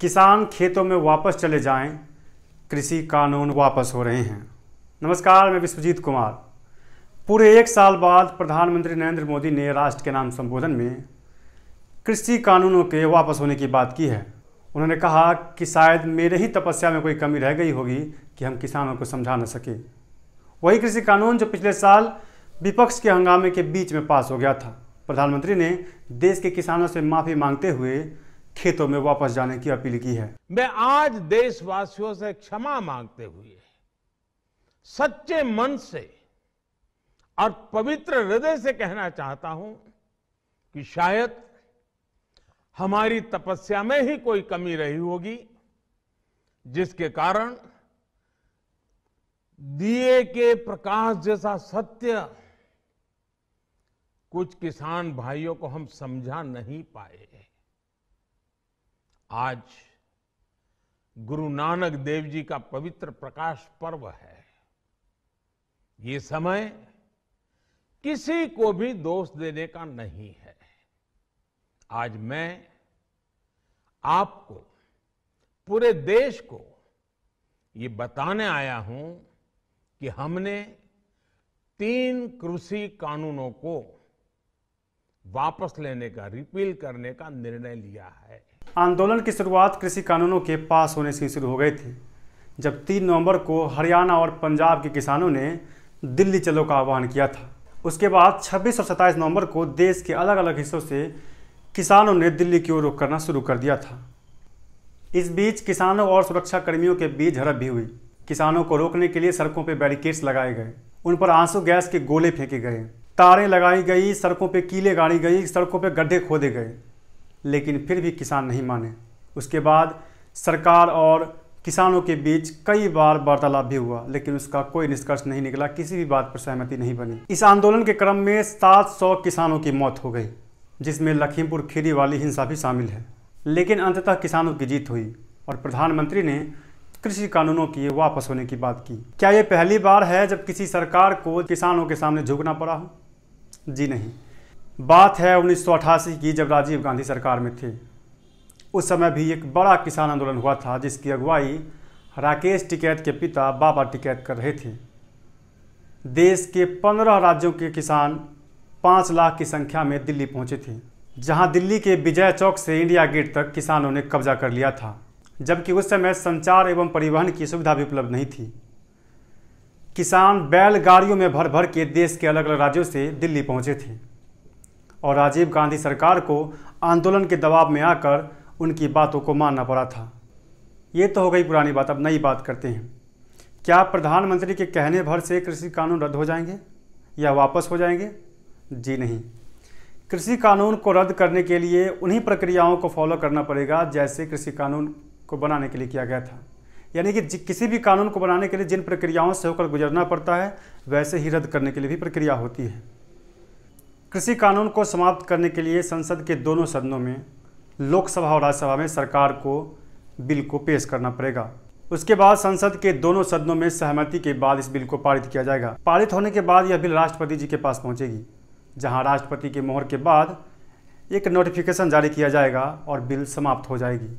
किसान खेतों में वापस चले जाएँ, कृषि कानून वापस हो रहे हैं। नमस्कार मैं विश्वजीत कुमार। पूरे एक साल बाद प्रधानमंत्री नरेंद्र मोदी ने राष्ट्र के नाम संबोधन में कृषि कानूनों के वापस होने की बात की है। उन्होंने कहा कि शायद मेरे ही तपस्या में कोई कमी रह गई होगी कि हम किसानों को समझा न सके। वही कृषि कानून जो पिछले साल विपक्ष के हंगामे के बीच में पास हो गया था। प्रधानमंत्री ने देश के किसानों से माफ़ी मांगते हुए खेतों में वापस जाने की अपील की है। मैं आज देशवासियों से क्षमा मांगते हुए सच्चे मन से और पवित्र हृदय से कहना चाहता हूँ कि शायद हमारी तपस्या में ही कोई कमी रही होगी, जिसके कारण दिए के प्रकाश जैसा सत्य कुछ किसान भाइयों को हम समझा नहीं पाए आज गुरु नानक देव जी का पवित्र प्रकाश पर्व है। ये समय किसी को भी दोष देने का नहीं है। आज मैं आपको, पूरे देश को ये बताने आया हूँ कि हमने तीन कृषि कानूनों को वापस लेने का, रिपील करने का निर्णय लिया है। आंदोलन की शुरुआत कृषि कानूनों के पास होने से शुरू हो गई थी, जब 3 नवंबर को हरियाणा और पंजाब के किसानों ने दिल्ली चलो का आह्वान किया था। उसके बाद 26 और 27 नवंबर को देश के अलग अलग हिस्सों से किसानों ने दिल्ली की ओर रुख करना शुरू कर दिया था। इस बीच किसानों और सुरक्षा कर्मियों के बीच झड़प भी हुई। किसानों को रोकने के लिए सड़कों पर बैरिकेड्स लगाए गए, उन पर आँसू गैस के गोले फेंके गए, तारें लगाई गई, सड़कों पर कीले गाड़ी गई, सड़कों पर गड्ढे खोदे गए। लेकिन फिर भी किसान नहीं माने। उसके बाद सरकार और किसानों के बीच कई बार वार्तालाप भी हुआ, लेकिन उसका कोई निष्कर्ष नहीं निकला, किसी भी बात पर सहमति नहीं बनी। इस आंदोलन के क्रम में 700 किसानों की मौत हो गई, जिसमें लखीमपुर खीरी वाली हिंसा भी शामिल है। लेकिन अंततः किसानों की जीत हुई और प्रधानमंत्री ने कृषि कानूनों की वापस होने की बात की। क्या ये पहली बार है जब किसी सरकार को किसानों के सामने झुकना पड़ा हो? जी नहीं। बात है उन्नीस सौ अठासी की जब राजीव गांधी सरकार में थे। उस समय भी एक बड़ा किसान आंदोलन हुआ था, जिसकी अगुवाई राकेश टिकैत के पिता बाबा टिकैत कर रहे थे। देश के पंद्रह राज्यों के किसान पाँच लाख की संख्या में दिल्ली पहुँचे थे, जहाँ दिल्ली के विजय चौक से इंडिया गेट तक किसानों ने कब्जा कर लिया था, जबकि उस समय संचार एवं परिवहन की सुविधा भी उपलब्ध नहीं थी। किसान बैलगाड़ियों में भर भर के देश के अलग अलग राज्यों से दिल्ली पहुँचे थे। और राजीव गांधी सरकार को आंदोलन के दबाव में आकर उनकी बातों को मानना पड़ा था। ये तो हो गई पुरानी बात, अब नई बात करते हैं। क्या प्रधानमंत्री के कहने भर से कृषि कानून रद्द हो जाएँगे या वापस हो जाएँगे? जी नहीं। कृषि कानून को रद्द करने के लिए उन्हीं प्रक्रियाओं को फॉलो करना पड़ेगा जैसे कृषि कानून को बनाने के लिए किया गया था। यानी कि किसी भी कानून को बनाने के लिए जिन प्रक्रियाओं से होकर गुजरना पड़ता है, वैसे ही रद्द करने के लिए भी प्रक्रिया होती है। कृषि कानून को समाप्त करने के लिए संसद के दोनों सदनों में, लोकसभा और राज्यसभा में सरकार को बिल को पेश करना पड़ेगा। उसके बाद संसद के दोनों सदनों में सहमति के बाद इस बिल को पारित किया जाएगा। पारित होने के बाद यह बिल राष्ट्रपति जी के पास पहुंचेगी, जहाँ राष्ट्रपति के मोहर के बाद एक नोटिफिकेशन जारी किया जाएगा और बिल समाप्त हो जाएगी।